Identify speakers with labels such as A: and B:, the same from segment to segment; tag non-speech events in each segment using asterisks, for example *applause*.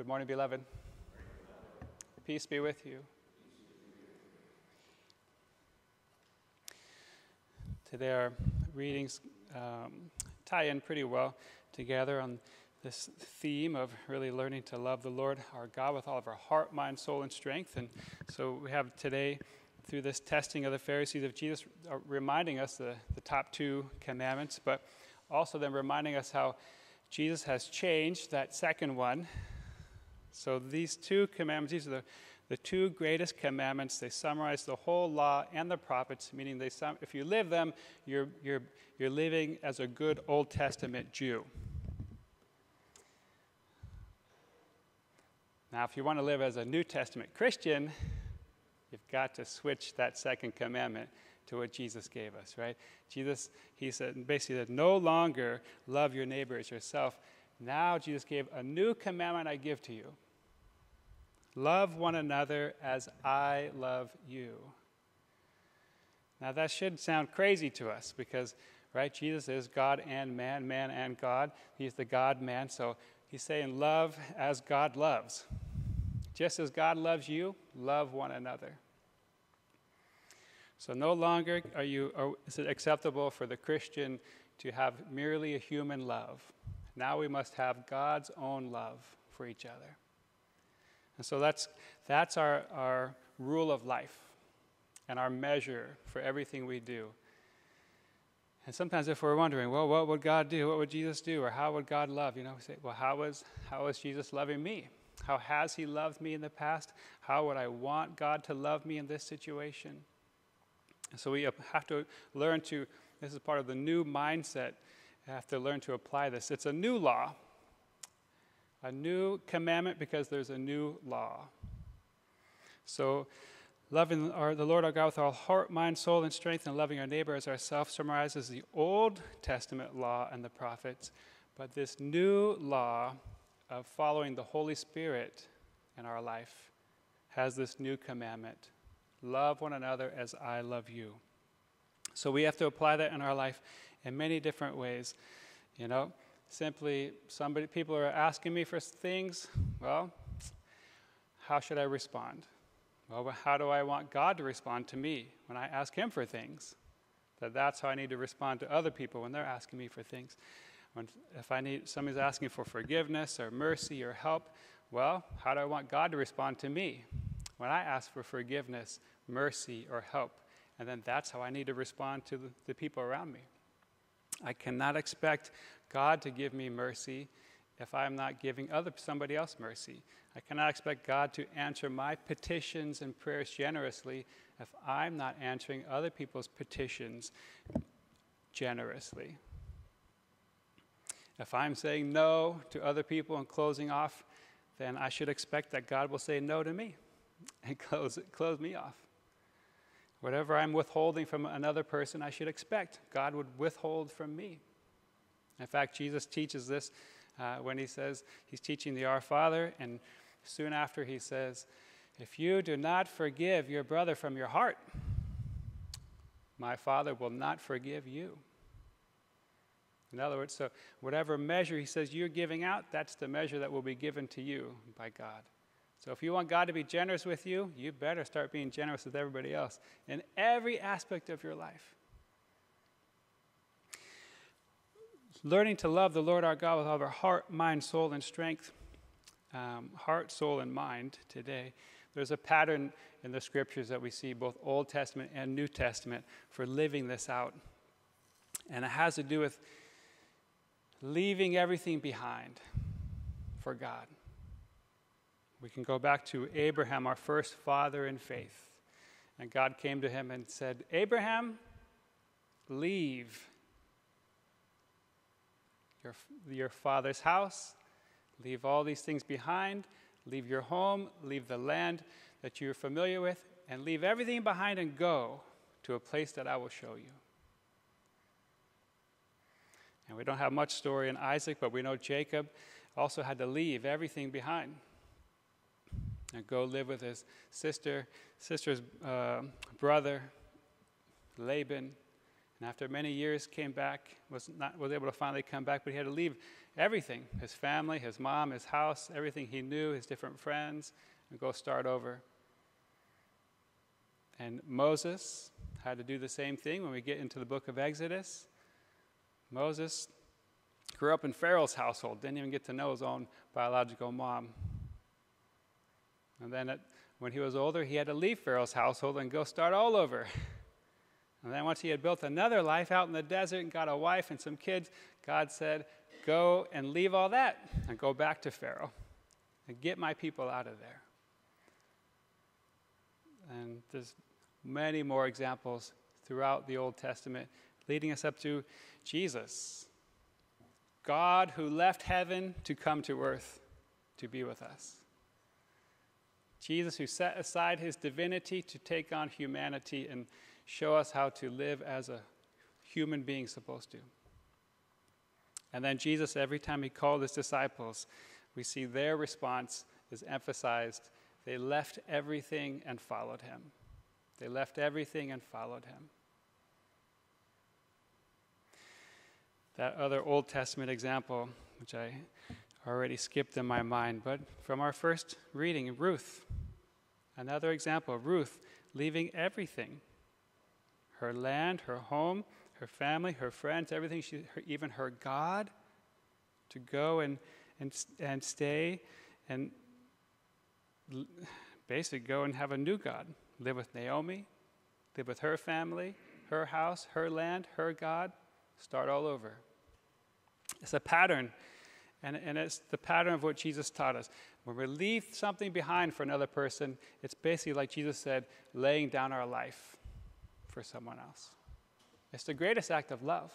A: Good morning, beloved. Peace be with you. Today, our readings um, tie in pretty well together on this theme of really learning to love the Lord our God with all of our heart, mind, soul, and strength. And so we have today, through this testing of the Pharisees of Jesus, uh, reminding us the, the top two commandments, but also then reminding us how Jesus has changed that second one. So these two commandments, these are the, the two greatest commandments. They summarize the whole law and the prophets, meaning they sum, if you live them, you're, you're, you're living as a good Old Testament Jew. Now, if you want to live as a New Testament Christian, you've got to switch that second commandment to what Jesus gave us, right? Jesus, he said, basically said, no longer love your neighbor as yourself. Now Jesus gave a new commandment I give to you. Love one another as I love you. Now that should sound crazy to us because, right, Jesus is God and man, man and God. He's the God man. So he's saying, love as God loves. Just as God loves you, love one another. So no longer are you, are, is it acceptable for the Christian to have merely a human love. Now we must have God's own love for each other. And so that's, that's our, our rule of life and our measure for everything we do. And sometimes if we're wondering, well, what would God do? What would Jesus do? Or how would God love? You know, we say, well, how was, how was Jesus loving me? How has he loved me in the past? How would I want God to love me in this situation? So we have to learn to, this is part of the new mindset, have to learn to apply this. It's a new law, a new commandment because there's a new law. So, loving our, the Lord our God with our heart, mind, soul, and strength, and loving our neighbor as ourselves summarizes the Old Testament law and the prophets. But this new law of following the Holy Spirit in our life has this new commandment love one another as I love you. So we have to apply that in our life in many different ways. You know, simply somebody people are asking me for things, well, how should I respond? Well, how do I want God to respond to me when I ask him for things? That that's how I need to respond to other people when they're asking me for things. When, if I need somebody's asking for forgiveness or mercy or help, well, how do I want God to respond to me when I ask for forgiveness, mercy, or help? And then that's how I need to respond to the, the people around me. I cannot expect God to give me mercy if I'm not giving other somebody else mercy. I cannot expect God to answer my petitions and prayers generously if I'm not answering other people's petitions generously. If I'm saying no to other people and closing off, then I should expect that God will say no to me *laughs* and close, close me off. Whatever I'm withholding from another person, I should expect God would withhold from me. In fact, Jesus teaches this uh, when he says he's teaching the Our Father, and soon after he says, If you do not forgive your brother from your heart, my Father will not forgive you. In other words, so whatever measure he says you're giving out, that's the measure that will be given to you by God. So if you want God to be generous with you, you better start being generous with everybody else in every aspect of your life. Learning to love the Lord our God with all of our heart, mind, soul, and strength. Um, heart, soul, and mind today. There's a pattern in the scriptures that we see, both Old Testament and New Testament, for living this out. And it has to do with leaving everything behind for God. We can go back to Abraham, our first father in faith. And God came to him and said, Abraham, leave your, your father's house, leave all these things behind, leave your home, leave the land that you're familiar with, and leave everything behind and go to a place that I will show you. And we don't have much story in Isaac, but we know Jacob also had to leave everything behind and go live with his sister, sister's uh, brother, Laban. And after many years, came back, was, not, was able to finally come back, but he had to leave everything his family, his mom, his house, everything he knew, his different friends, and go start over. And Moses had to do the same thing when we get into the book of Exodus. Moses grew up in Pharaoh's household, didn't even get to know his own biological mom. And then when he was older, he had to leave Pharaoh's household and go start all over. *laughs* And then once he had built another life out in the desert and got a wife and some kids, God said, Go and leave all that and go back to Pharaoh and get my people out of there. And there's many more examples throughout the Old Testament leading us up to Jesus. God who left heaven to come to earth to be with us. Jesus who set aside his divinity to take on humanity and show us how to live as a human being supposed to. And then Jesus, every time he called his disciples, we see their response is emphasized. They left everything and followed him. They left everything and followed him. That other Old Testament example, which I already skipped in my mind, but from our first reading, Ruth. Another example, Ruth leaving everything her land, her home, her family, her friends, everything, she, her, even her God, to go and, and, and stay and basically go and have a new God. Live with Naomi, live with her family, her house, her land, her God, start all over. It's a pattern, and, and it's the pattern of what Jesus taught us. When we leave something behind for another person, it's basically like Jesus said, laying down our life for someone else. It's the greatest act of love.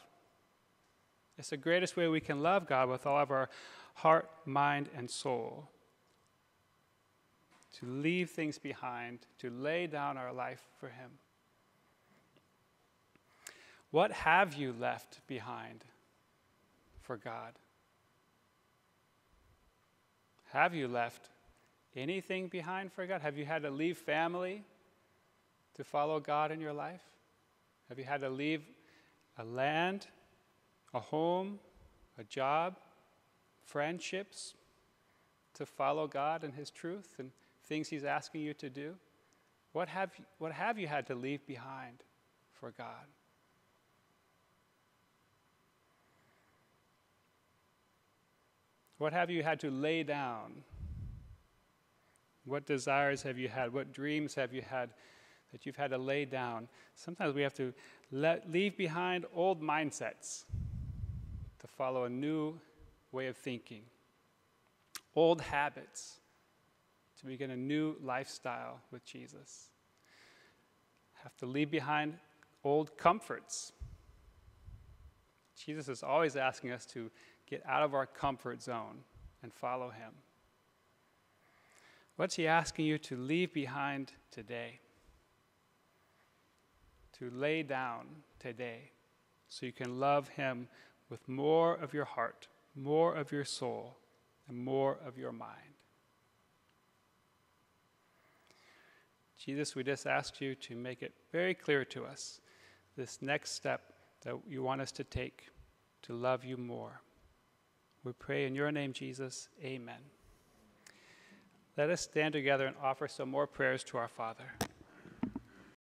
A: It's the greatest way we can love God with all of our heart, mind, and soul. To leave things behind, to lay down our life for Him. What have you left behind for God? Have you left anything behind for God? Have you had to leave family to follow God in your life? Have you had to leave a land, a home, a job, friendships to follow God and His truth and things He's asking you to do? What have, you, what have you had to leave behind for God? What have you had to lay down? What desires have you had? What dreams have you had that you've had to lay down? Sometimes we have to let, leave behind old mindsets to follow a new way of thinking, old habits to begin a new lifestyle with Jesus. Have to leave behind old comforts. Jesus is always asking us to get out of our comfort zone and follow Him. What's He asking you to leave behind today? To lay down today so you can love Him with more of your heart, more of your soul, and more of your mind. Jesus, we just ask you to make it very clear to us this next step that you want us to take to love you more. We pray in your name, Jesus. Amen. Let us stand together and offer some more prayers to our Father.